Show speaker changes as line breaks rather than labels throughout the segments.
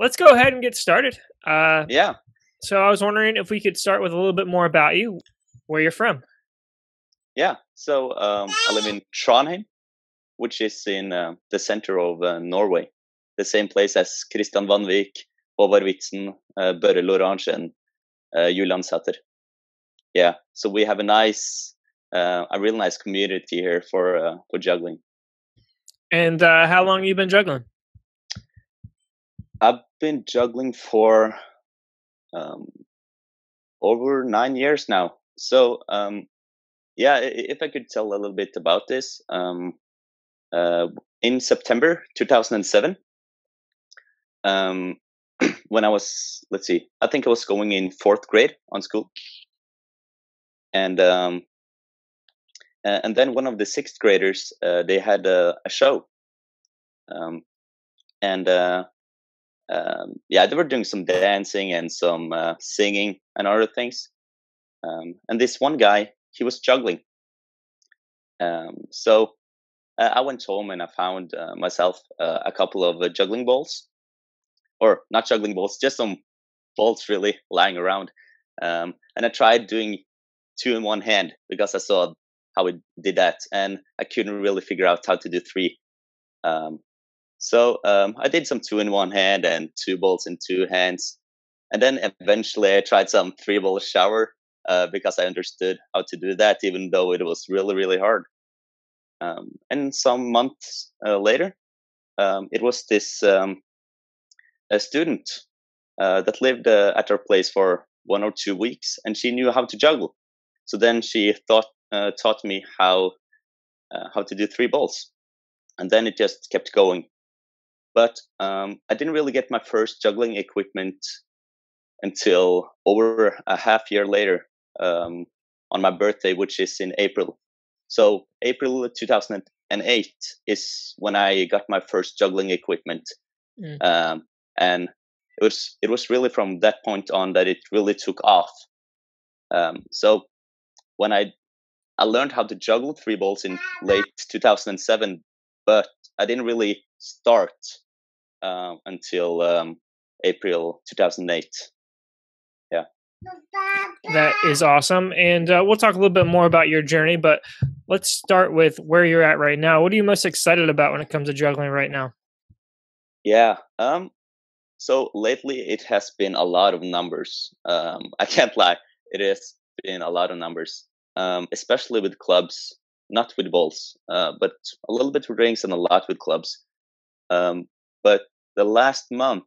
let's go ahead and get started. Uh,
yeah.
So I was wondering if we could start with a little bit more about you, where you're from.
Yeah. So um, I live in Trondheim, which is in uh, the center of uh, Norway, the same place as Kristian Vanvik, Håvard Witzen, uh, Børre Lorange, and uh, Julian Satter. Yeah. So we have a nice, uh, a real nice community here for uh, for juggling.
And uh, how long you been juggling?
I've been juggling for um, over nine years now. So um, yeah, if I could tell a little bit about this, um, uh, in September 2007, um, when I was, let's see, I think I was going in fourth grade on school, and um, and then one of the sixth graders uh, they had a, a show, um, and uh, um, yeah, they were doing some dancing and some uh, singing and other things. Um, and this one guy, he was juggling. Um, so uh, I went home and I found uh, myself uh, a couple of uh, juggling balls, or not juggling balls, just some balls really lying around. Um, and I tried doing two in one hand because I saw how it did that, and I couldn't really figure out how to do three. Um, so um, I did some two in one hand and two balls in two hands. And then eventually I tried some three ball shower uh, because I understood how to do that, even though it was really, really hard. Um, and some months uh, later, um, it was this um, a student uh, that lived uh, at our place for one or two weeks, and she knew how to juggle. So then she thought, uh, taught me how uh, how to do three balls, and then it just kept going but um, I didn't really get my first juggling equipment until over a half year later um, on my birthday, which is in April. So April 2008 is when I got my first juggling equipment, mm. um, and it was it was really from that point on that it really took off. Um, so when I I learned how to juggle three balls in late 2007, but I didn't really start uh, until um, April 2008. Yeah.
That is awesome. And uh, we'll talk a little bit more about your journey, but let's start with where you're at right now. What are you most excited about when it comes to juggling right now?
Yeah. Um, so lately it has been a lot of numbers. Um, I can't lie. It has been a lot of numbers, um, especially with clubs, not with balls, uh, but a little bit with rings and a lot with clubs. Um, but the last month,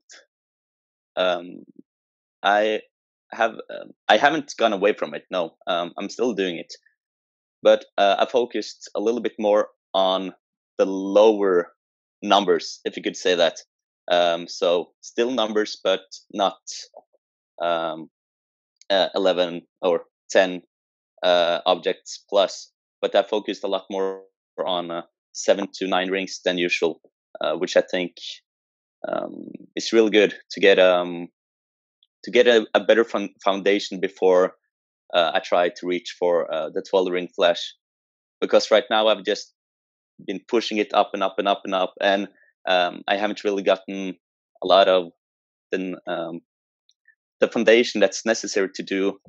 um, I have uh, I haven't gone away from it. No, um, I'm still doing it, but uh, I focused a little bit more on the lower numbers, if you could say that. Um, so still numbers, but not um, uh, 11 or 10 uh, objects plus. But I focused a lot more on uh, seven to nine rings than usual, uh, which I think um, it's really good to get um, to get a, a better fun- foundation before uh, I try to reach for uh, the 12 ring flash. Because right now I've just been pushing it up and up and up and up, and um, I haven't really gotten a lot of the um, the foundation that's necessary to do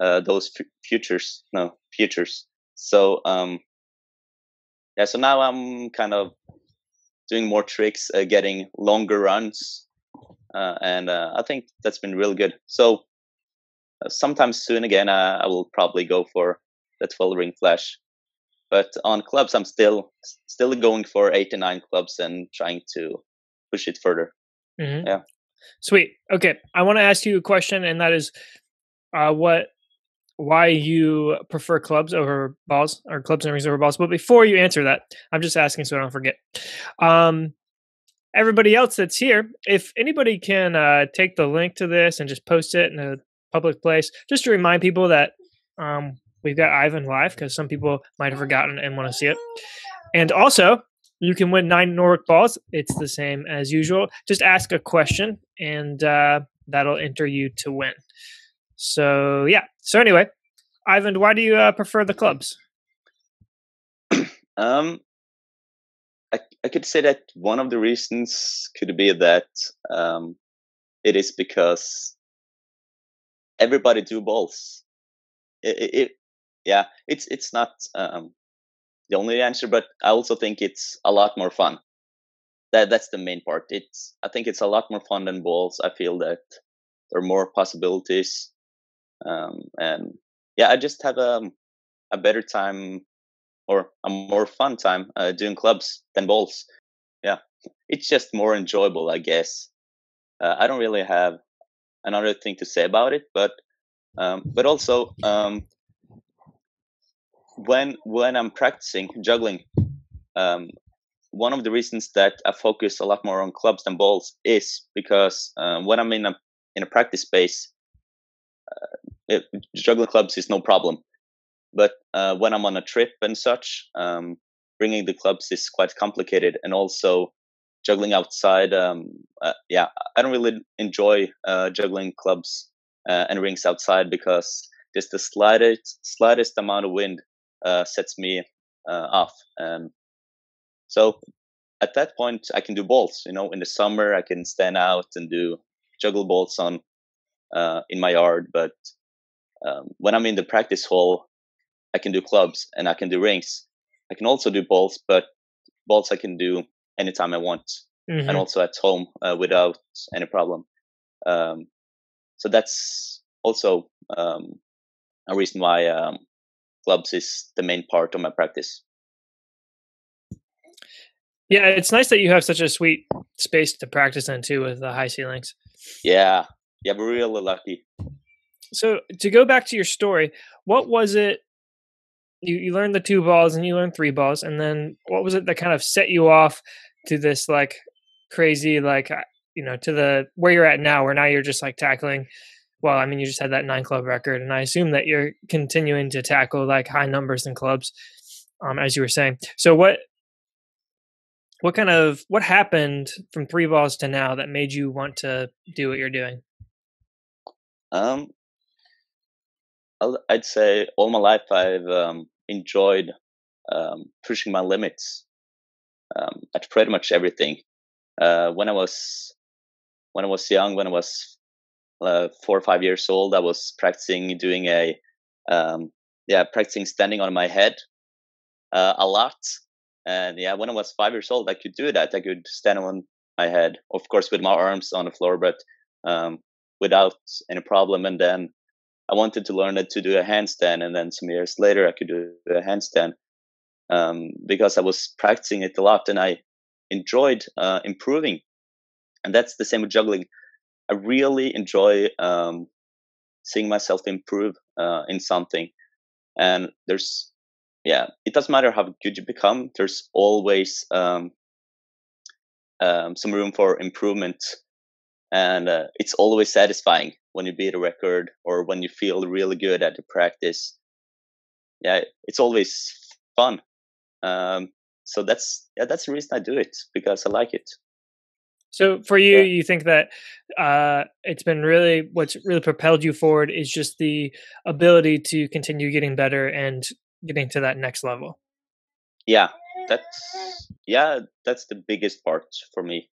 uh, those f- futures. No futures. So um, yeah, so now I'm kind of doing more tricks, uh, getting longer runs, uh, and uh, I think that's been really good. So uh, sometime soon again, uh, I will probably go for the 12 ring flash. But on clubs, I'm still still going for eight to nine clubs and trying to push it further. Mm-hmm. Yeah.
Sweet. Okay, I want to ask you a question, and that is, uh, what why you prefer clubs over balls or clubs and rings over balls. But before you answer that, I'm just asking so I don't forget. Um, everybody else that's here, if anybody can uh, take the link to this and just post it in a public place, just to remind people that um, we've got Eivind live because some people might have forgotten and want to see it. And also, you can win nine Norwik balls. It's the same as usual. Just ask a question, and uh, that'll enter you to win. So yeah. So anyway, Eivind, why do you uh, prefer the clubs?
um, I, I could say that one of the reasons could be that um, it is because everybody do balls. It, it, it yeah, it's it's not um, the only answer, but I also think it's a lot more fun. That that's the main part. It's I think it's a lot more fun than balls. I feel that there are more possibilities, um, and yeah, I just have a um, a better time or a more fun time uh, doing clubs than balls. Yeah, it's just more enjoyable, I guess. Uh, I don't really have another thing to say about it, but um, but also um, when when I'm practicing juggling, um, one of the reasons that I focus a lot more on clubs than balls is because uh, when I'm in a in a practice space, uh, it, juggling clubs is no problem. But uh, when I'm on a trip and such, um, bringing the clubs is quite complicated, and also juggling outside. Um, uh, yeah, I don't really enjoy uh, juggling clubs uh, and rings outside because just the slightest slightest amount of wind uh, sets me uh, off. And so at that point, I can do balls. You know, in the summer, I can stand out and do juggle balls on uh, in my yard. But um, when I'm in the practice hall, I can do clubs and I can do rings. I can also do balls, but balls I can do anytime I want, mm-hmm. and also at home uh, without any problem. Um, so that's also um, a reason why um, clubs is the main part of my practice.
Yeah, it's nice that you have such a sweet space to practice in too with the high ceilings.
Yeah, yeah, we're really lucky.
So to go back to your story, what was it you, you learned the two balls and you learned three balls and then what was it that kind of set you off to this like crazy like you know to the where you're at now where now you're just like tackling well i mean you just had that nine club record and i assume that you're continuing to tackle like high numbers in clubs um as you were saying. So what what kind of what happened from three balls to now that made you want to do what you're doing?
Um I'd say all my life I've um, enjoyed um, pushing my limits um, at pretty much everything. Uh, when I was when I was young, when I was uh, four or five years old, I was practicing doing a um, yeah practicing standing on my head uh, a lot. And yeah, when I was five years old, I could do that. I could stand on my head, of course, with my arms on the floor, but um, without any problem. And then I wanted to learn it to do a handstand, and then some years later I could do a handstand um, because I was practicing it a lot and I enjoyed uh, improving. And that's the same with juggling. I really enjoy um, seeing myself improve uh, in something. And there's, yeah, it doesn't matter how good you become. There's always um, um some room for improvement, and uh, it's always satisfying when you beat a record or when you feel really good at the practice. Yeah, it's always fun. Um, so that's yeah, that's the reason I do it because I like it.
So for you, yeah. you think that uh, it's been really what's really propelled you forward is just the ability to continue getting better and getting to that next level.
Yeah, that's yeah, that's the biggest part for me.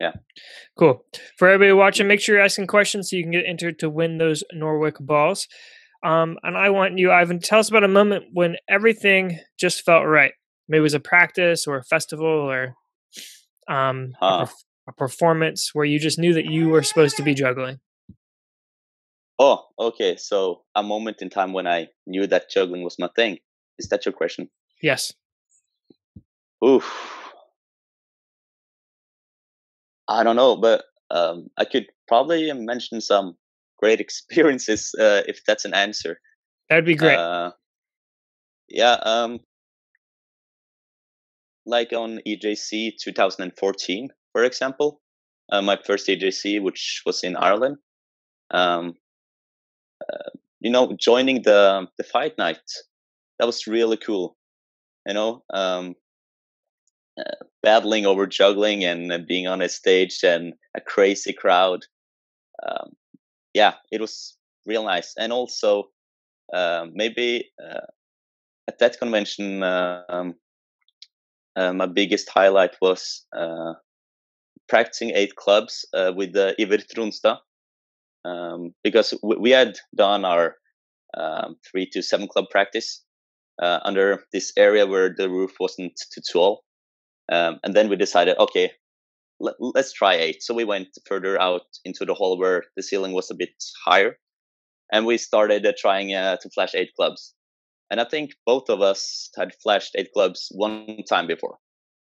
Yeah.
Cool. For everybody watching, make sure you're asking questions so you can get entered to win those Norwik balls. Um, and I want you, Eivind, tell us about a moment when everything just felt right. Maybe it was a practice or a festival or um, huh. a, a performance where you just knew that you were supposed to be juggling.
Oh, okay. So a moment in time when I knew that juggling was my thing. Is that your question?
Yes.
Oof. I don't know, but um, I could probably mention some great experiences uh, if that's an answer.
That'd be great. Uh,
yeah, um, like on EJC 2014, for example, uh, my first EJC, which was in Ireland. Um, uh, you know, joining the the fight night, that was really cool. You know, um, uh, battling over juggling and uh, being on a stage and a crazy crowd. Um, yeah, it was real nice. And also, uh, maybe uh, at that convention, um, uh, my biggest highlight was practicing eight clubs uh, with the Iver Tronstad um, because we, we, had done our um, three to seven club practice uh, under this area where the roof wasn't too tall. Um, and then we decided, okay, let, us try eight. So we went further out into the hall where the ceiling was a bit higher. And we started uh, trying uh, to flash eight clubs. And I think both of us had flashed eight clubs one time before.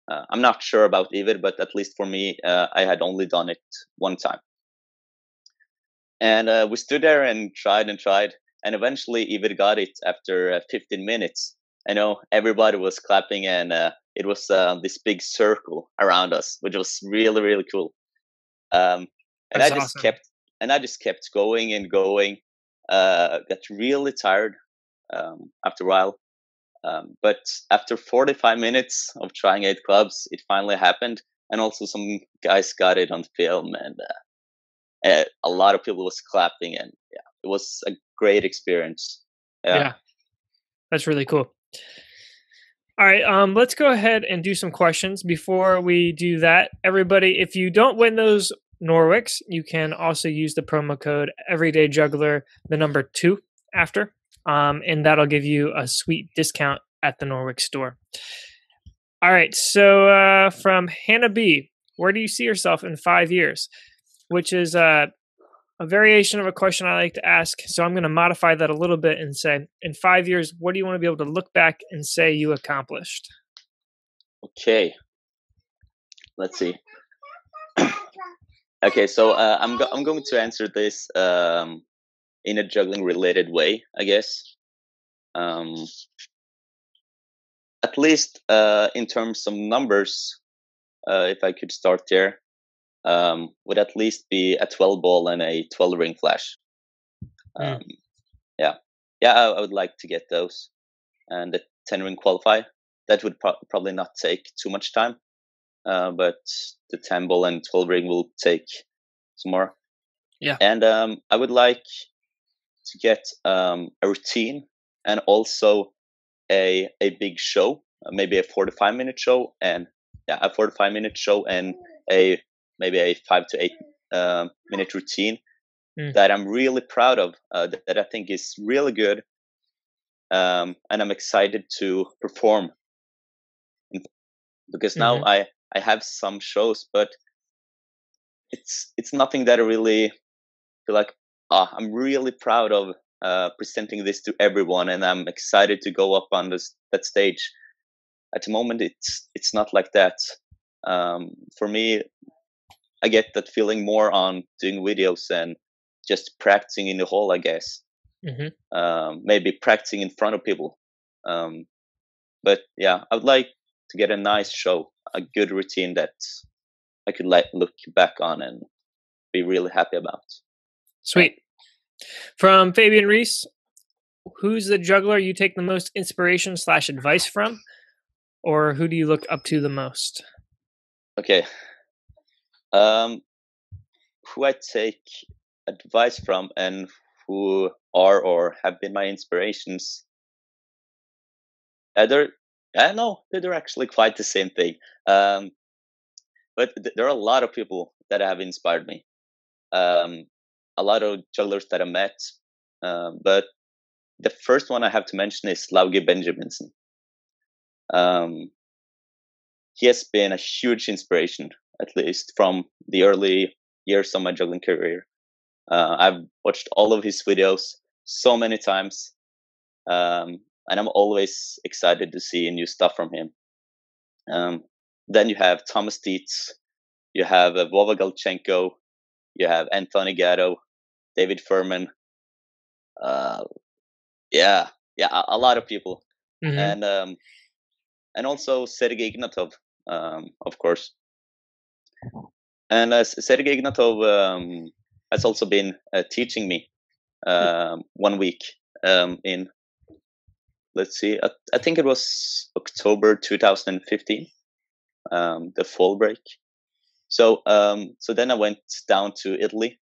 Uh, I'm not sure about Iver, but at least for me, uh, I had only done it one time. And uh, we stood there and tried and tried. And eventually, Iver got it after uh, 15 minutes. I know everybody was clapping, and uh, it was uh, this big circle around us, which was really, really cool. Um, and That's I just awesome. kept, and I just kept going and going. got really tired um, after a while. Um, but after 45 minutes of trying eight clubs, it finally happened. And also some guys got it on film and uh, uh, a lot of people was clapping and yeah, it was a great experience.
Yeah. yeah. That's really cool. All right, um, let's go ahead and do some questions. Before we do that, everybody, if you don't win those Norwiks, you can also use the promo code Everyday Juggler, the number two after um, and that'll give you a sweet discount at the Norwik store. All right, so uh, from Hannah B, where do you see yourself in five years? Which is uh, a variation of a question I like to ask. So I'm going to modify that a little bit and say, in five years, what do you want to be able to look back and say you accomplished?
Okay, let's see. okay, so uh, I'm go- I'm going to answer this um, in a juggling related way, I guess. Um, at least uh, in terms of numbers, uh, if I could start there, um, would at least be a 12 ball and a 12 ring flash. Hmm. Um, mm. Yeah, yeah, I, I, would like to get those and the 10 ring qualify. That would pro- probably not take too much time, uh, but the 10 ball and 12 ring will take some more.
Yeah,
and um, I would like to get um, a routine and also a a big show, maybe a 45 minute show and yeah, a 45 minute show and a maybe a five to eight uh, minute routine mm. that I'm really proud of, uh, that, that, I think is really good, um, and I'm excited to perform. Because now mm-hmm. I I have some shows, but it's it's nothing that I really feel like uh, I'm really proud of uh, presenting this to everyone, and I'm excited to go up on this that stage. At the moment, it's it's not like that. Um, for me, I get that feeling more on doing videos and just practicing in the hall. I guess mm-hmm. um, maybe practicing in front of people. Um, but yeah, I would like to get a nice show, a good routine that I could like look back on and be really happy about.
Sweet. From Fabian Reese, who's the juggler you take the most inspiration slash advice from, or who do you look up to the most?
Okay. Um, who I take advice from and who are or have been my inspirations. Uh, they're, I know they're actually quite the same thing. Um, but th- there are a lot of people that have inspired me. Um, a lot of jugglers that I met. Um, but the first one I have to mention is Lauge Benjaminsen. Um, he has been a huge inspiration, at least from the early years of my juggling career. Uh, I've watched all of his videos so many times, um, and I'm always excited to see new stuff from him. Um, then you have Thomas Dietz, you have uh, Vova Galchenko, you have Anthony Gatto, David Ferman. Uh, yeah, yeah, a, a lot of people, mm-hmm. and um, and also Sergei Ignatov, um, of course. And uh, Sergei Ignatov um, has also been uh, teaching me uh, one week um, in, let's see, I, I, think it was October 2015, um, the fall break. So, um, so then I went down to Italy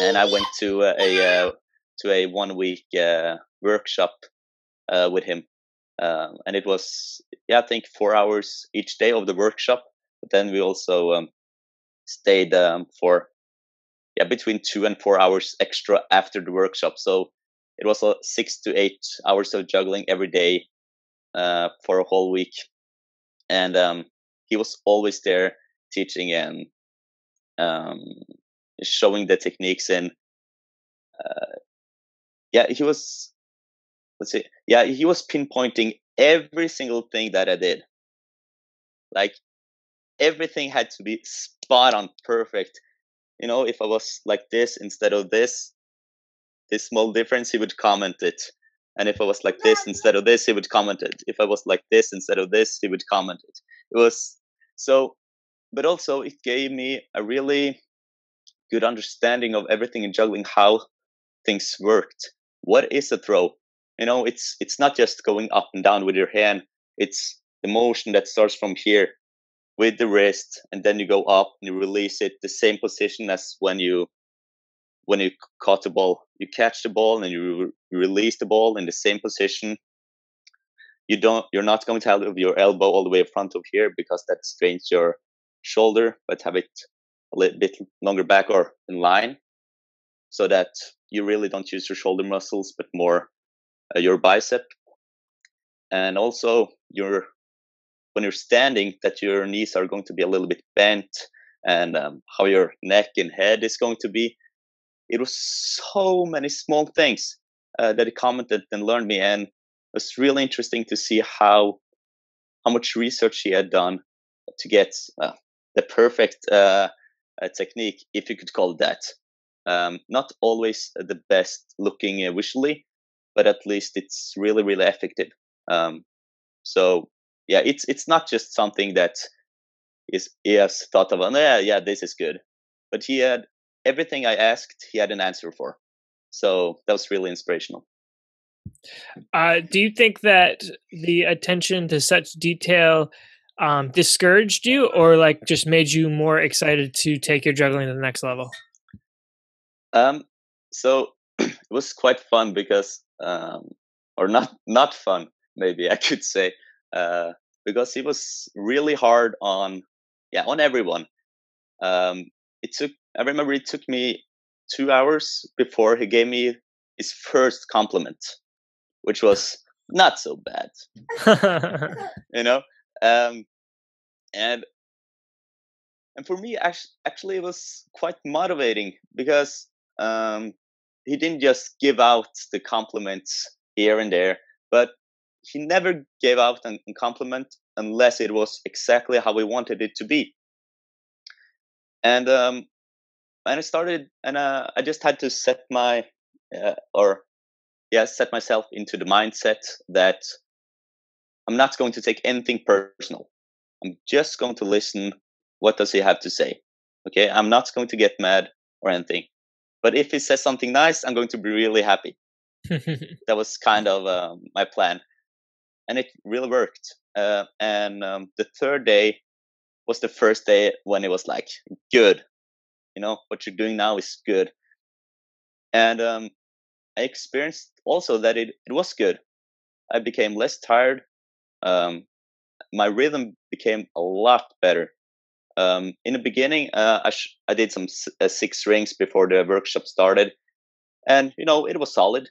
and I went to a, a uh, to a one week uh, workshop uh, with him, um, and it was yeah I think four hours each day of the workshop. But then we also um, stayed um, for yeah between two and four hours extra after the workshop. So it was uh, six to eight hours of juggling every day uh, for a whole week, and um, he was always there teaching and um, showing the techniques and uh, yeah, he was let's see, yeah, he was pinpointing every single thing that I did. Like everything had to be spot on, perfect. You know, if I was like this instead of this, this small difference, he would comment it. And if I was like this instead of this, he would comment it. If I was like this instead of this, he would comment it. It was so, but also it gave me a really good understanding of everything in juggling, how things worked. What is a throw? You know, it's it's not just going up and down with your hand. It's the motion that starts from here with the wrist, and then you go up and you release it the same position as when you when you caught the ball. You catch the ball and you re- release the ball in the same position. You don't. You're not going to have your elbow all the way in front of here because that strains your shoulder, but have it a little bit longer back or in line, so that you really don't use your shoulder muscles, but more uh, your bicep. And also your when you're standing, that your knees are going to be a little bit bent, and um, how your neck and head is going to be. It was so many small things uh, that he commented and learned me, and it was really interesting to see how how much research he had done to get uh, the perfect uh, uh technique, if you could call it that. Um, not always the best looking uh, visually, but at least it's really really effective. Um, so yeah, it's it's not just something that is he has thought of. Oh, yeah, yeah, this is good, but he had everything I asked. He had an answer for. So that was really inspirational.
Uh, do you think that the attention to such detail um, discouraged you, or like just made you more excited to take your juggling to the next level?
Um, so it was quite fun because, um, or not not fun, maybe I could say, uh, because it was really hard on, yeah, on everyone. Um, it took. I remember it took me two hours before he gave me his first compliment, which was not so bad. you know, um, and and for me, actually, actually, it was quite motivating because um, he didn't just give out the compliments here and there, but he never gave out a compliment unless it was exactly how we wanted it to be. And um, and I started, and uh, I just had to set my, uh, or yeah, set myself into the mindset that I'm not going to take anything personal. I'm just going to listen. What does he have to say? Okay, I'm not going to get mad or anything. But if he says something nice, I'm going to be really happy. that was kind of uh, my plan, and it really worked. Uh, and um, the third day was the first day when it was like good. You know what you're doing now is good, and um, I experienced also that it, it was good. I became less tired. Um, my rhythm became a lot better. Um, in the beginning, uh, I, I did some uh, six rings before the workshop started, and you know it was solid,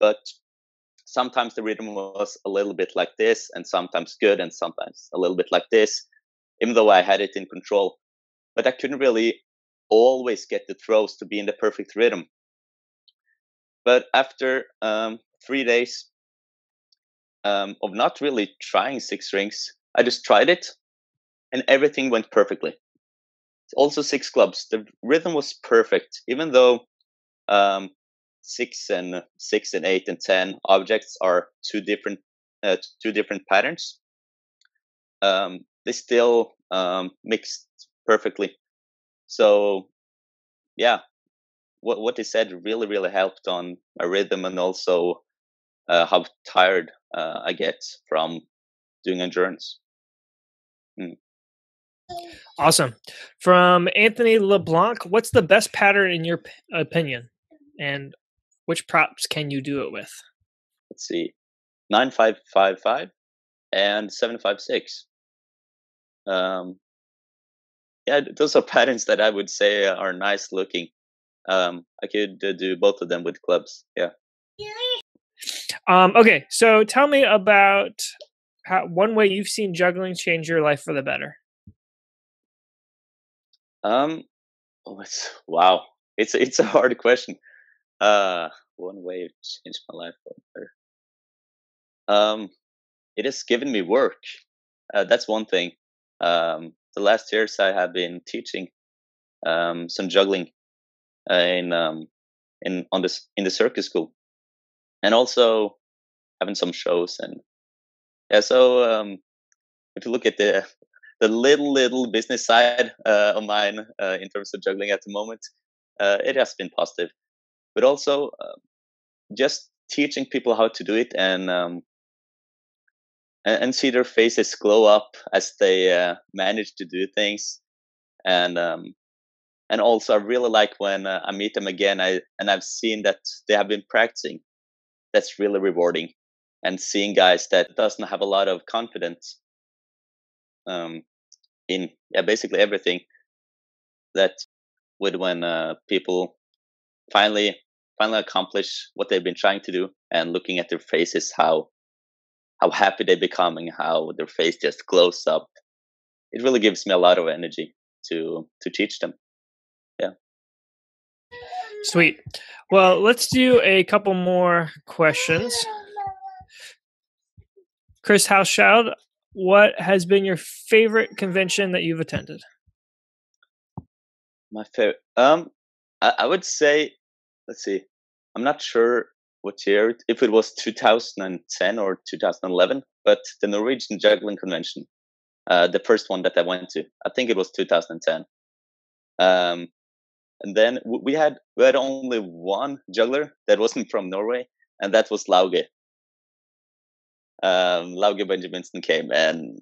but sometimes the rhythm was a little bit like this, and sometimes good, and sometimes a little bit like this. Even though I had it in control, but I couldn't really always get the throws to be in the perfect rhythm. But after um, three days um, of not really trying six rings, I just tried it and everything went perfectly. Also, six clubs. The rhythm was perfect, even though um, six and six and eight and ten objects are two different uh, two different patterns. Um, they still um, mixed perfectly. So, yeah, what what they said really really helped on my rhythm and also uh, how tired uh, I get from doing endurance. Mm.
Awesome. From Anthony LeBlanc, what's the best pattern in your p- opinion? And which props can you do it with?
Let's see. 9555 and 756. Um, yeah, those are patterns that I would say are nice looking. Um, I could uh, do both of them with clubs. Yeah.
Um, okay, so tell me about how, one way you've seen juggling change your life for the better.
Um, oh, it's wow. It's it's a hard question. Uh, one way it changed my life. Um, it has given me work. Uh, that's one thing. Um, the last years I have been teaching um, some juggling uh, in um, in on this in the circus school, and also having some shows and yeah. So um, if you look at the the little little business side uh, of mine uh, in terms of juggling at the moment, uh, it has been positive, but also uh, just teaching people how to do it and um, and, and see their faces glow up as they uh, manage to do things. And um, and also I really like when uh, I meet them again I and I've seen that they have been practicing. That's really rewarding. And seeing guys that doesn't have a lot of confidence um, in yeah basically everything that would when uh, people finally finally accomplish what they've been trying to do and looking at their faces how how happy they become and how their face just glows up. It really gives me a lot of energy to to teach them. Yeah.
Sweet. Well, let's do a couple more questions. Chris Hauschild, what has been your favorite convention that you've attended?
My favorite, um, I, I would say, let's see, I'm not sure what year, if it was 2010 or 2011, but the Norwegian Juggling Convention, uh, the first one that I went to, I think it was 2010. Um, and then we had we had only one juggler that wasn't from Norway, and that was Lauge. Um, Lauge Benjaminsen came, and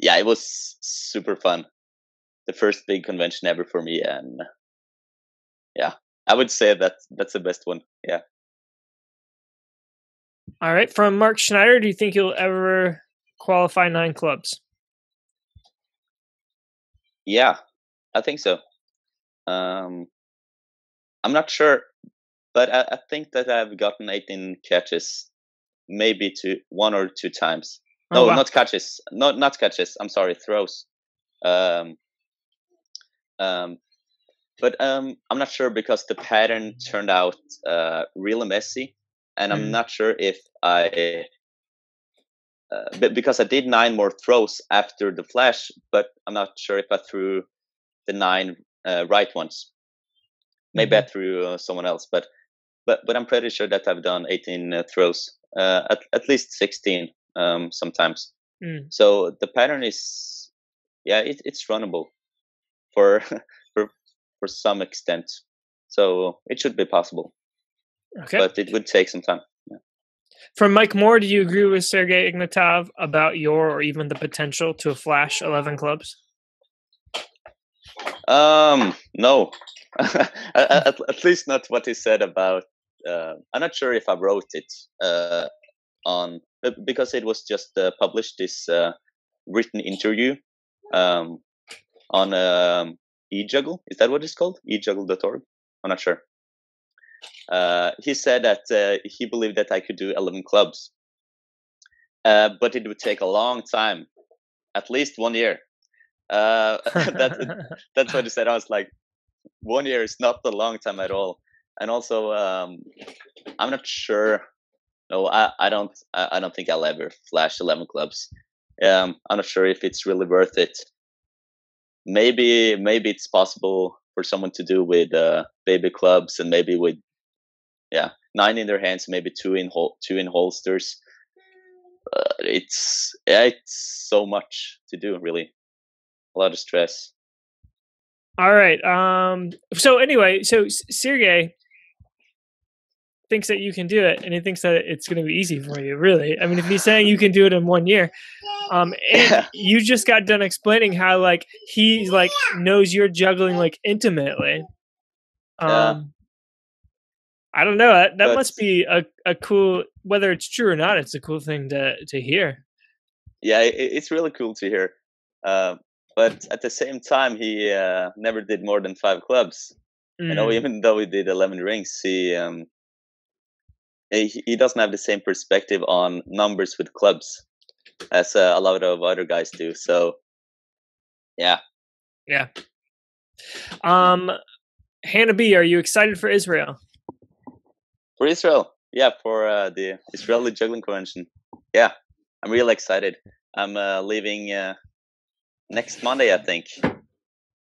yeah, it was super fun. The first big convention ever for me, and yeah, I would say that that's the best one. Yeah.
All right. From Mark Schneider, do you think you'll ever qualify nine clubs?
Yeah, I think so. Um, I'm not sure, but I, I, think that I've gotten 18 catches, maybe two, one or two times. Oh, no, wow. not catches. Not not catches. I'm sorry, throws. Um, um, but um, I'm not sure because the pattern turned out uh, really messy and I'm mm. not sure if I, uh, because I did nine more throws after the flash, but I'm not sure if I threw the nine uh, right ones. Maybe mm-hmm. I threw uh, someone else, but but but I'm pretty sure that I've done 18 uh, throws, uh, at at least 16 um, sometimes. Mm. So the pattern is, yeah, it, it's runnable for for some extent. So it should be possible. Okay. But it would take some time. Yeah.
From Mike Moore, do you agree with Sergey Ignatov about your or even the potential to flash 11 clubs?
Um, no. at, at, at, least not what he said about. Uh, I'm not sure if I wrote it uh, on because it was just uh, published this uh, written interview um, on um, eJuggle. Is that what it's called? eJuggle.org. I'm not sure. Uh, he said that uh, he believed that I could do 11 clubs, uh, but it would take a long time, at least one year. Uh, that, that's what he said. I was like, one year is not a long time at all. And also, um, I'm not sure. No, I, I don't. I, I don't think I'll ever flash 11 clubs. Um, I'm not sure if it's really worth it. Maybe, maybe it's possible for someone to do with uh, baby clubs and maybe with yeah nine in their hands maybe two in hol- two in holsters. Uh, it's yeah it's so much to do really. A lot of stress.
All right um so anyway so sergey thinks that you can do it and he thinks that it's going to be easy for you really i mean if he's saying you can do it in one year um and yeah. you just got done explaining how like he like knows you're juggling like intimately um yeah. I don't know. That, that must be a, a cool, whether it's true or not, it's a cool thing to, to hear.
Yeah, it, it's really cool to hear. Uh, but at the same time, he uh, never did more than five clubs.
Mm.
You know, even though he did eleven rings, he um, he, he doesn't have the same perspective on numbers with clubs as uh, a lot of other guys do. So, yeah,
Yeah. Um, Hannah B, are you excited for Israel?
for Israel, yeah, for uh, the Israeli juggling convention, yeah, I'm really excited. I'm uh, leaving uh, next Monday, I think,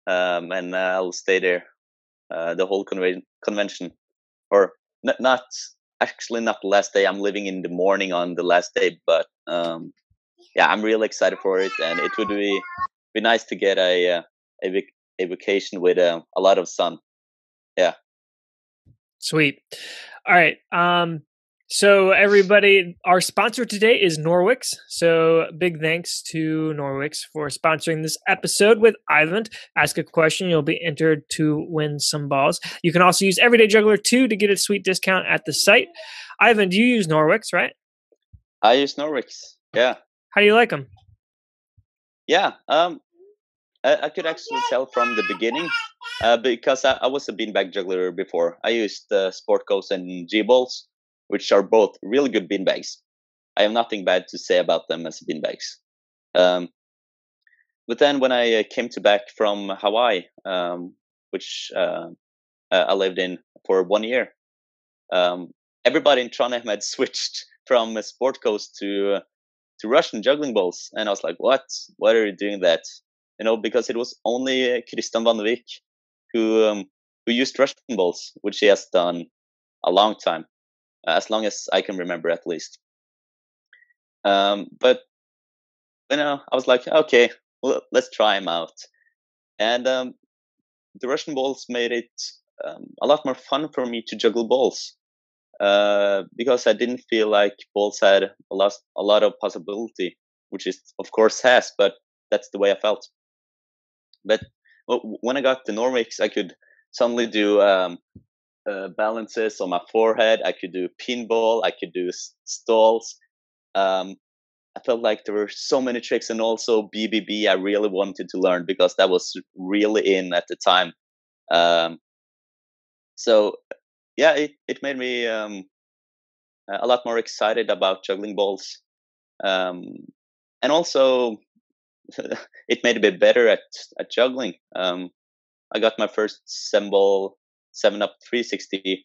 um, and uh, I'll stay there uh, the whole conven- convention, or n- not actually not the last day. I'm leaving in the morning on the last day, but um, yeah, I'm really excited for it, and it would be be nice to get a uh, a, a vacation with uh, a lot of sun. Yeah.
Sweet. All right. Um, so everybody, our sponsor today is Norwiks. So big thanks to Norwiks for sponsoring this episode with Eivind. Ask a question, you'll be entered to win some balls. You can also use Everyday Juggler 2 to get a sweet discount at the site. Eivind, do you use Norwiks, right?
I use Norwiks. Yeah.
How do you like them?
Yeah, um, I, I could actually tell from the beginning uh, because I, I was a beanbag juggler before. I used uh, Sport Ghost and G Balls, which are both really good beanbags. I have nothing bad to say about them as beanbags. Um, but then when I uh, came to back from Hawaii, um, which uh, I lived in for one year, um, everybody in Trondheim had switched from Sport Coast to uh, to Russian juggling balls, and I was like, "What? Why are you doing that?" You know, because it was only uh, Van Vik who um, who used Russian balls, which he has done a long time, as long as I can remember, at least. Um, but you know, I was like, okay, well, let's try him out, and um, the Russian balls made it um, a lot more fun for me to juggle balls uh, because I didn't feel like balls had a lot, a lot of possibility, which is of course has, but that's the way I felt. But when I got the Norwiks, I could suddenly do um, uh, balances on my forehead. I could do pinball. I could do stalls. Um, I felt like there were so many tricks, and also BBB. I really wanted to learn because that was really in at the time. Um, so yeah, it, it made me um, a lot more excited about juggling balls, um, and also it made me better at at juggling. Um, I got my first ball seven up 360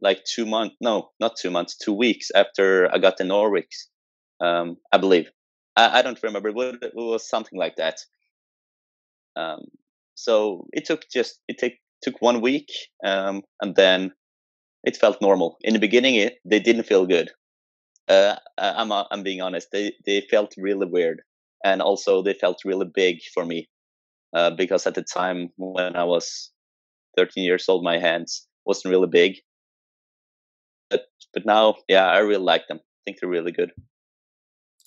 like two months, no, not two months, two weeks after I got the Norwiks, um, I believe. I, I don't remember, but it was something like that. Um, so it took just it take, took one week, um, and then it felt normal. In the beginning, it they didn't feel good. Uh, I'm uh, I'm being honest. They they felt really weird, and also they felt really big for me, uh, because at the time when I was 13 years old, my hands wasn't really big. But but now, yeah, I really like them. I think they're really good.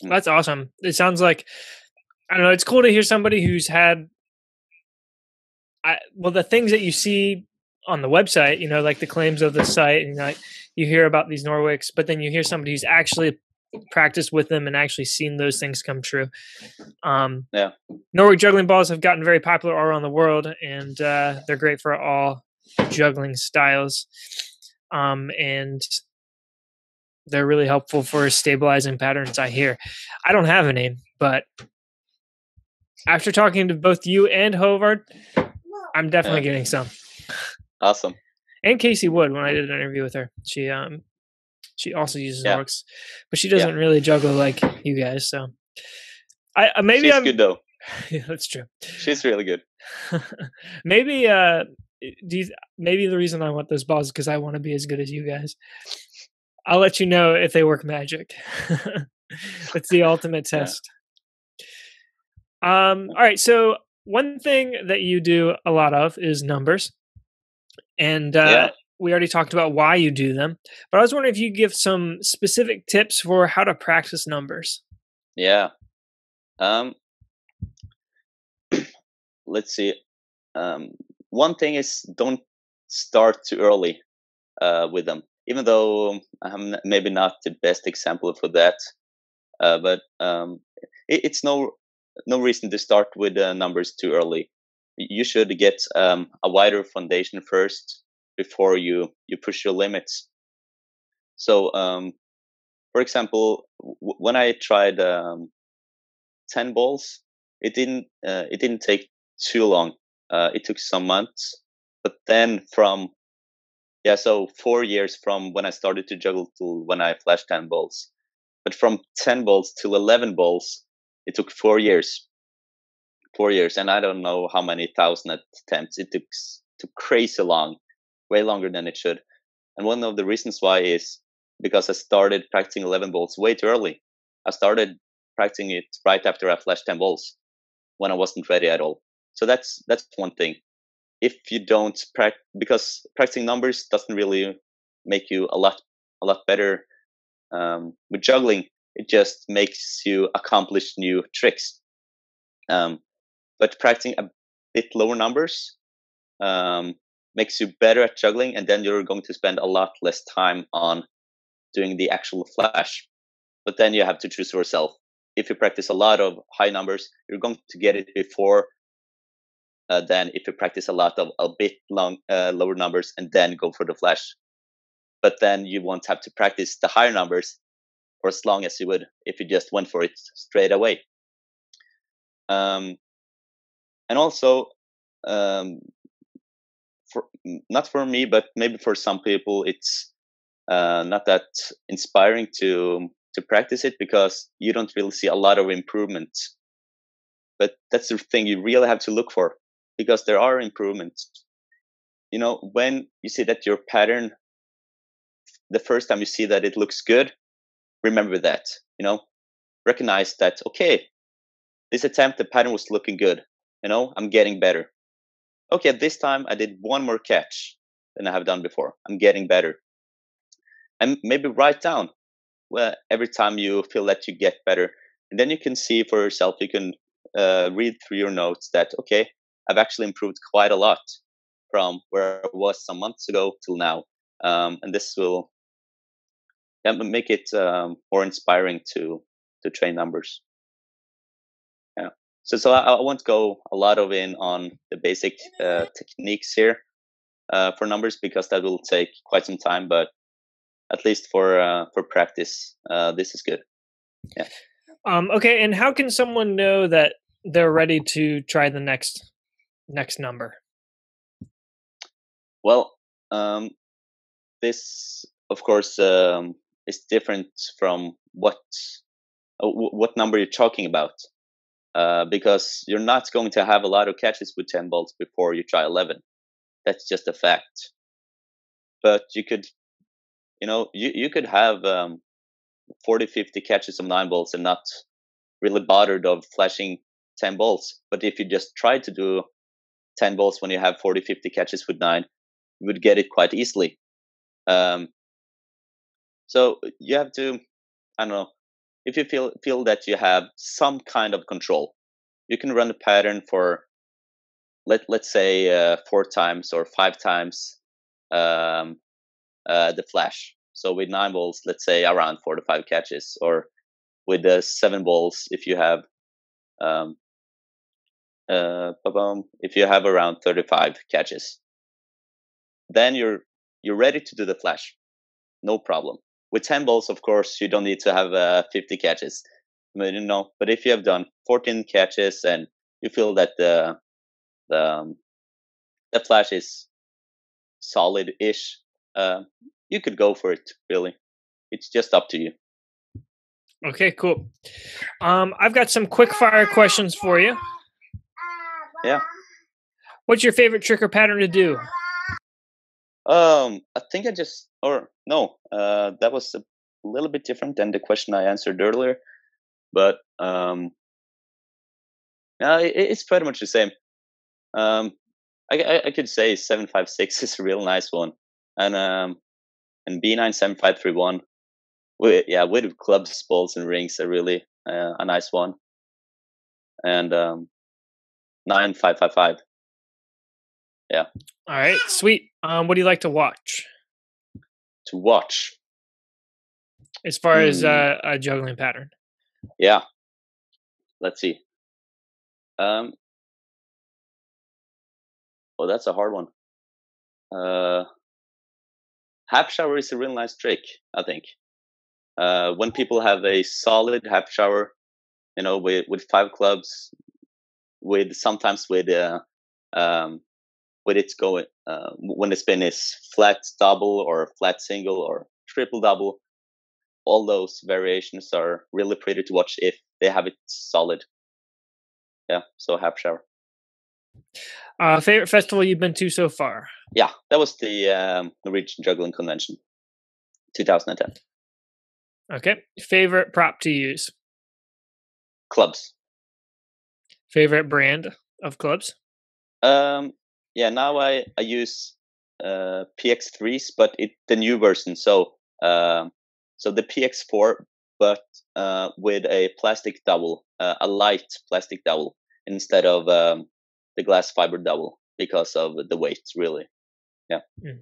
Hmm.
That's awesome. It sounds like I don't know. It's cool to hear somebody who's had, I well, the things that you see on the website, you know, like the claims of the site, and like you hear about these Norwiks, but then you hear somebody who's actually practiced with them and actually seen those things come true. Um,
Yeah.
Norwik juggling balls have gotten very popular all around the world, and uh, they're great for all juggling styles. Um, and they're really helpful for stabilizing patterns. I hear. I don't have a name, but after talking to both you and Håvard, I'm definitely
Yeah.
getting some.
Awesome.
And Casey Wood when I did an interview with her. She um she also uses
Yeah.
Norks, but she doesn't really juggle like you guys. So I uh, maybe
She's
I'm
good though.
yeah, that's true.
She's really good.
maybe uh do you, maybe the reason I want those balls is because I want to be as good as you guys. I'll let you know if they work magic. it's the ultimate
Yeah.
test. Um, all right, so one thing that you do a lot of is numbers. And uh,
Yeah.
We already talked about why you do them, but I was wondering if you give some specific tips for how to practice numbers.
Yeah. Um, let's see. Um, one thing is don't start too early uh, with them. Even though I'm maybe not the best example for that, uh, but um, it, it's no no reason to start with the numbers too early. You should get um, a wider foundation first before you you push your limits. So, um, for example, w- when I tried um, ten balls, it didn't uh, it didn't take too long. Uh, it took some months, but then from yeah, so four years from when I started to juggle to when I flashed ten balls, but from ten balls to eleven balls, it took four years. Four years, and I don't know how many thousand attempts it took. Took crazy long, way longer than it should. And one of the reasons why is because I started practicing 11 balls way too early. I started practicing it right after I flashed 10 balls when I wasn't ready at all. So that's that's one thing. If you don't practice, because practicing numbers doesn't really make you a lot a lot better um, with juggling. It just makes you accomplish new tricks. Um, but practicing a bit lower numbers um, makes you better at juggling, and then you're going to spend a lot less time on doing the actual flash. But then you have to choose yourself if you practice a lot of high numbers, you're going to get it before uh, than if you practice a lot of a bit long uh, lower numbers and then go for the flash. But then you won't have to practice the higher numbers for as long as you would if you just went for it straight away. Um, and also, um, not for me, but maybe for some people, it's uh, not that inspiring to to practice it because you don't really see a lot of improvements. But that's the thing you really have to look for because there are improvements. You know, when you see that your pattern, the first time you see that it looks good, remember that, you know, recognize that, okay, this attempt, the pattern was looking good. You know, I'm getting better. Okay, this time I did one more catch than I have done before. I'm getting better. And maybe write down well, every time you feel that you get better. And then you can see for yourself, you can uh, read through your notes that, okay, I've actually improved quite a lot from where I was some months ago till now. Um, and this will make it um, more inspiring to to train numbers. So so I, I won't go a lot of in on the basic uh, techniques here uh, for numbers because that will take quite some time. But at least for uh, for practice, uh, this is good. Yeah.
Um, okay, and how can someone know that they're ready to try the next next number?
Well, um, this of course um, is different from what uh, what number you're talking about, uh, because you're not going to have a lot of catches with ten balls before you try eleven. That's just a fact. But you could you know, you, you could have um, 40, 50 catches of nine balls and not really bothered of flashing 10 balls. But if you just try to do 10 balls when you have 40, 50 catches with nine, you would get it quite easily. Um, so you have to, I don't know, if you feel feel that you have some kind of control, you can run the pattern for let let's say uh, four times or five times um, uh, the flash. So with nine balls, let's say around four to five catches, or with the seven balls, if you have um, uh, if you have around 35 catches, then you're you're ready to do the flash, no problem. With 10 balls, of course, you don't need to have uh, 50 catches, but, you know. But if you have done 14 catches and you feel that the the um, the flash is solid-ish, uh, you could go for it. Really, it's just up to you.
Okay, cool. Um, I've got some quick fire questions for you.
Yeah.
What's your favorite trick or pattern to do?
Um, I think I just or no, uh, that was a little bit different than the question I answered earlier, but um, no, it, it's pretty much the same. Um, I, I, I could say seven five six is a real nice one and um, and B97531. With, yeah, with clubs, balls, and rings are really uh, a nice one. And um, 9555. Yeah.
All right, sweet. Um, what do you like to watch?
To watch.
As far mm. as uh, a juggling pattern.
Yeah. Let's see. Um, oh, that's a hard one. Uh, half shower is a real nice trick, I think. Uh, when people have a solid half shower, you know, with with five clubs, with sometimes with uh, um, with its going uh, when the spin is flat double or flat single or triple double, all those variations are really pretty to watch if they have it solid. Yeah, so half shower.
Uh, favorite festival you've been to so far?
Yeah, that was the um, Norwegian Juggling Convention, 2010.
Okay. Favorite prop to use?
Clubs.
Favorite brand of clubs?
Um, yeah, now I I use uh, PX3s, but it the new version. So um, so the PX4, but uh, with a plastic dowel, uh, a light plastic dowel instead of um, the glass fiber dowel because of the weight. Really, yeah.
Mm.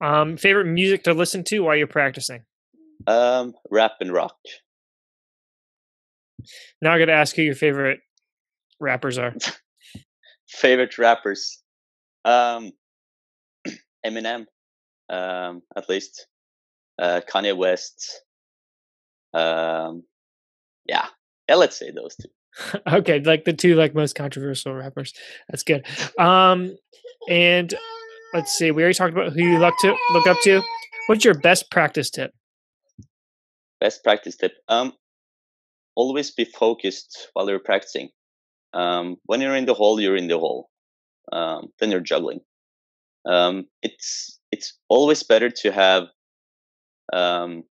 Um, favorite music to listen to while you're practicing?
Um, rap and rock.
Now I got to ask who your favorite rappers are.
favorite rappers, um, Eminem, um, at least, uh, Kanye West. Um, yeah, yeah. Let's say those two.
okay, like the two like most controversial rappers. That's good. Um, and let's see. We already talked about who you look to look up to. What's your best practice tip?
Best practice tip. Um, always be focused while you're practicing. Um, when you're in the hole, you're in the hole. Um, then you're juggling. Um, it's it's always better to have. Um,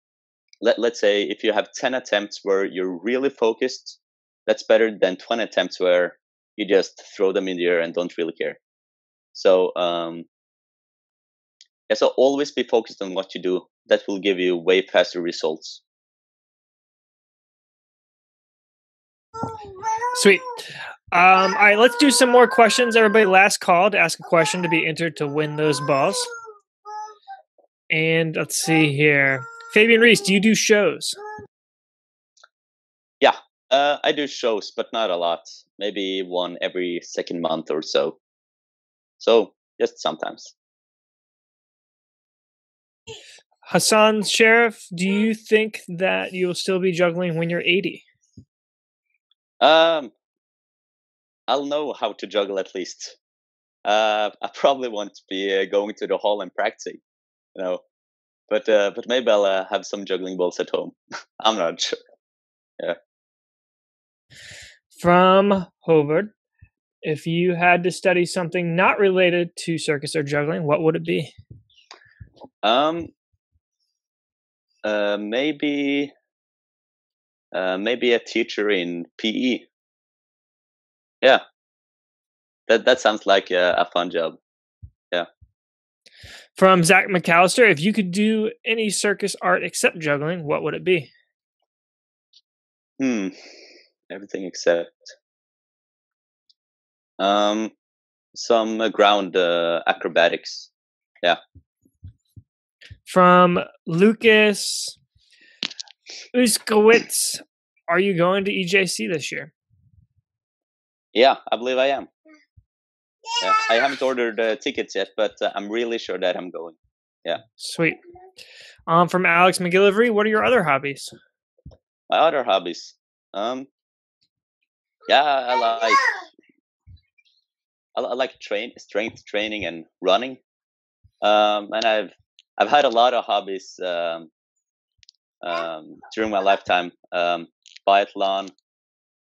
let let's say if you have ten attempts where you're really focused, that's better than twenty attempts where you just throw them in the air and don't really care. So um, yeah, so always be focused on what you do. That will give you way faster results.
Sweet. Um, all right, let's do some more questions. Everybody, last call to ask a question to be entered to win those balls. And let's see here. Fabian Reese, do you do shows?
Yeah, uh, I do shows, but not a lot. Maybe one every second month or so. So just sometimes.
Hassan Sheriff, do you think that you'll still be juggling when you're 80?
Um, I'll know how to juggle at least. Uh, I probably won't be uh, going to the hall and practicing, you know, but uh, but maybe I'll uh, have some juggling balls at home. I'm not sure. Yeah.
From Hobart, if you had to study something not related to circus or juggling, what would it be?
Um. Uh, maybe uh, maybe a teacher in PE. Yeah, that that sounds like a, a fun job. Yeah.
From Zach McAllister, if you could do any circus art except juggling, what would it be?
Hmm. Everything except um some uh, ground uh, acrobatics. Yeah.
From Lucas Uskowitz, are you going to EJC this year?
Yeah, I believe I am. Yeah, I haven't ordered uh, tickets yet, but uh, I'm really sure that I'm going. Yeah.
Sweet. Um, from Alex McGillivray, what are your other hobbies?
My other hobbies. Um, yeah, I like I, I like train strength training and running. Um, and I've I've had a lot of hobbies um, um, during my lifetime um, biathlon,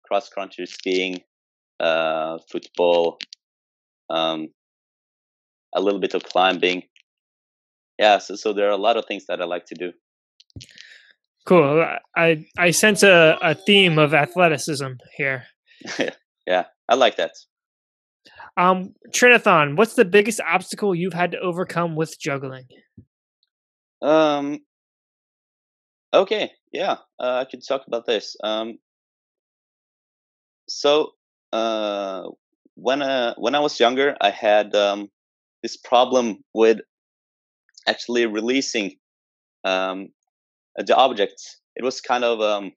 cross country skiing, uh, football, um, a little bit of climbing. Yeah, so, so there are a lot of things that I like to do.
Cool. I I sense a, a theme of athleticism here.
yeah, I like that.
Um, Trinathon, what's the biggest obstacle you've had to overcome with juggling?
Um, Okay, yeah, uh, I could talk about this. Um, so uh, when uh, when I was younger, I had um, this problem with actually releasing um, the objects. It was kind of um,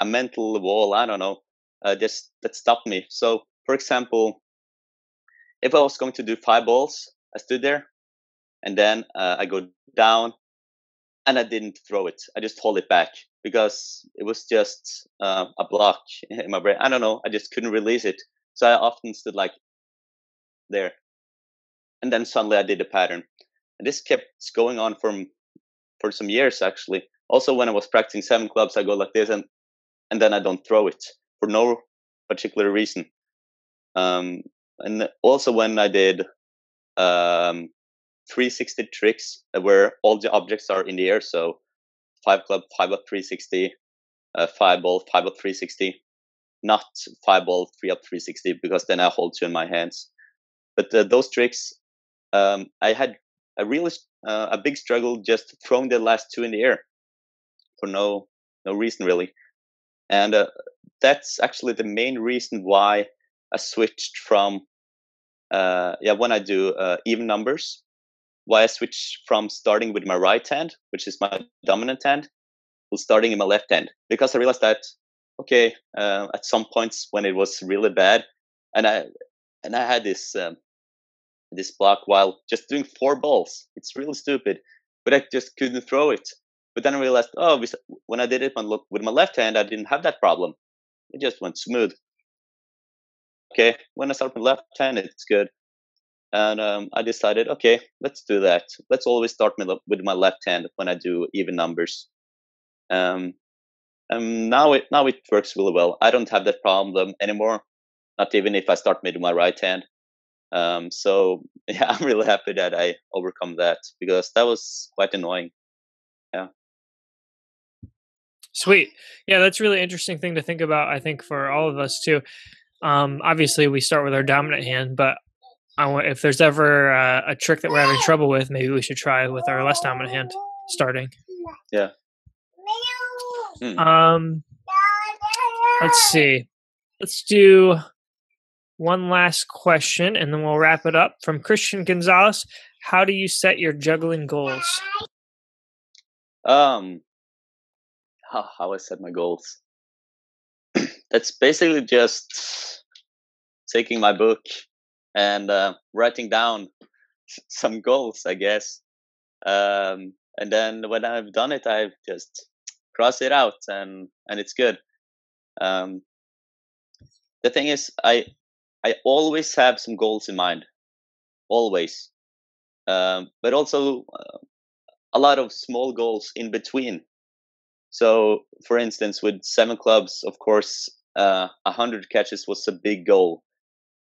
a mental wall. I don't know. uh, this that stopped me. So, for example, if I was going to do five balls, I stood there, and then uh, I go down, and I didn't throw it. I just hold it back because it was just uh, a block in my brain. I don't know. I just couldn't release it. So I often stood like there, and then suddenly I did the pattern, and this kept going on for for some years actually. Also, when I was practicing seven clubs, I go like this, and and then I don't throw it for no particular reason. Um, and also when I did um, 360 tricks where all the objects are in the air, so five club, five up 360, uh, five ball, five up 360, not five ball, three up 360 because then I hold two in my hands. But uh, those tricks, um, I had a really uh, a big struggle just throwing the last two in the air for no no reason really, and uh, that's actually the main reason why I switched from uh, yeah when I do uh, even numbers, why I switched from starting with my right hand, which is my dominant hand, to starting in my left hand because I realized that okay uh, at some points when it was really bad and I and I had this um, this block while just doing four balls. It's really stupid, but I just couldn't throw it. But then I realized, oh, when I did it with my left hand, I didn't have that problem. It just went smooth. Okay, when I start with left hand, it's good. And um, I decided, okay, let's do that. Let's always start with my left hand when I do even numbers. Um, and now it now it works really well. I don't have that problem anymore. Not even if I start with my right hand. Um, so yeah, I'm really happy that I overcome that because that was quite annoying. Yeah.
Sweet. Yeah, that's really interesting thing to think about. I think for all of us too. Um, obviously, we start with our dominant hand, but I want, if there's ever uh, a trick that we're having trouble with, maybe we should try with our less dominant hand starting.
Yeah.
Hmm. Um, let's see. Let's do one last question and then we'll wrap it up from Christian Gonzalez. How do you set your juggling goals?
Um, how, how I set my goals. That's basically just taking my book and uh, writing down some goals, I guess. Um, and then when I've done it, I've just cross it out, and and it's good. Um, the thing is, I I always have some goals in mind, always, um, but also uh, a lot of small goals in between. So, for instance, with seven clubs, of course, uh, a hundred catches was a big goal.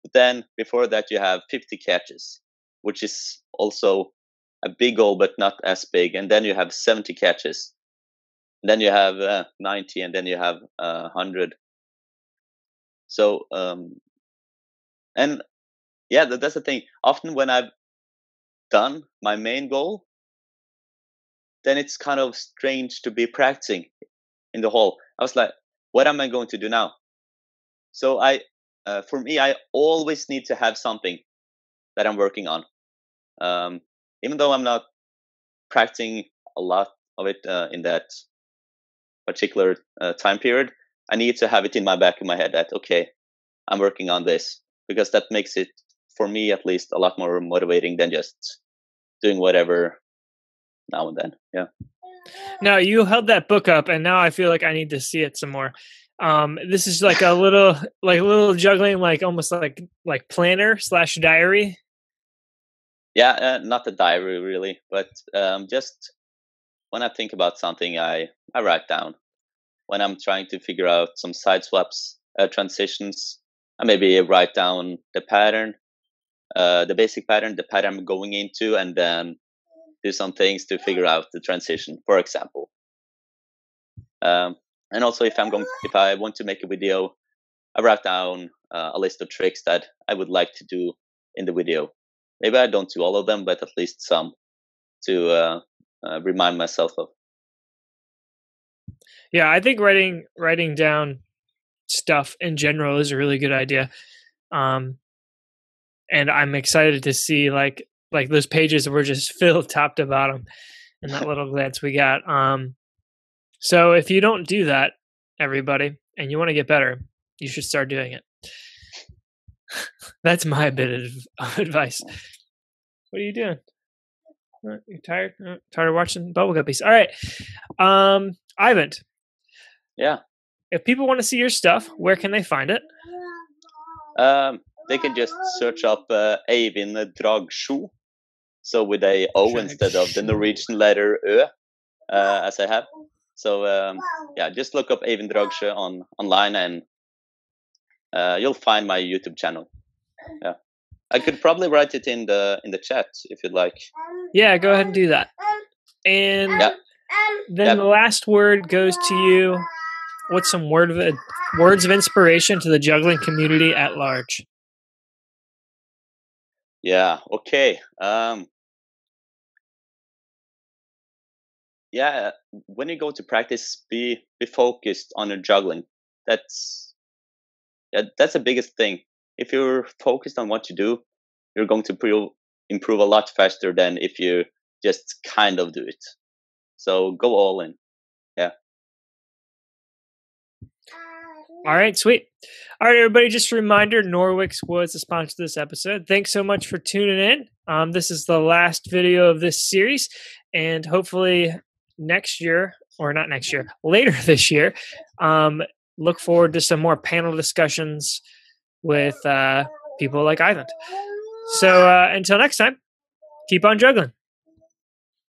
But then before that, you have 50 catches, which is also a big goal, but not as big. And then you have 70 catches. Then you have uh, 90, and then you have uh, 100. So um, and yeah, that, that's the thing. Often when I've done my main goal, then it's kind of strange to be practicing in the hall. I was like, what am I going to do now? So I, uh, for me, I always need to have something that I'm working on. Um, even though I'm not practicing a lot of it uh, in that particular uh, time period, I need to have it in my back of my head that okay, I'm working on this because that makes it for me at least a lot more motivating than just doing whatever now and then yeah
now you held that book up and now i feel like i need to see it some more um this is like a little like a little juggling like almost like like planner slash diary
yeah uh, not a diary really but um just when i think about something i i write down when i'm trying to figure out some siteswaps uh, transitions I maybe write down the pattern, uh, the basic pattern, the pattern I'm going into, and then do some things to figure out the transition, for example. Um, and also, if I'm going, if I want to make a video, I write down uh, a list of tricks that I would like to do in the video. Maybe I don't do all of them, but at least some to uh, uh remind myself of.
Yeah, I think writing writing down stuff in general is a really good idea. Um, and I'm excited to see like like those pages were just filled top to bottom in that little glance we got. Um, so if you don't do that, everybody, and you want to get better, you should start doing it. That's my bit of, advice. What are you doing? You're tired? Tired of watching bubble guppies? All right, um, Eivind.
Yeah.
If people want to see your stuff, where can they find it?
Um, they can just search up uh, Eivind Dragsjo, so with a O instead of the Norwegian letter Ø, uh, as I have. So um, yeah, just look up Eivind Dragsjo on online, and uh, you'll find my YouTube channel. Yeah, I could probably write it in the in the chat if you'd like.
Yeah, go ahead and do that. And
Yeah.
then
Yeah.
the last word goes to you. What's some word of words of inspiration to the juggling community at large?
Yeah. Okay. Um, yeah. When you go to practice, be be focused on your juggling. That's yeah. That's the biggest thing. If you're focused on what you do, you're going to improve improve a lot faster than if you just kind of do it. So go all in. Yeah.
All right, sweet. All right, everybody. Just a reminder: Norwiks was the sponsor of this episode. Thanks so much for tuning in. Um, this is the last video of this series, and hopefully next year, or not next year, later this year, um, look forward to some more panel discussions with uh, people like Eivind. So uh, until next time, keep on juggling.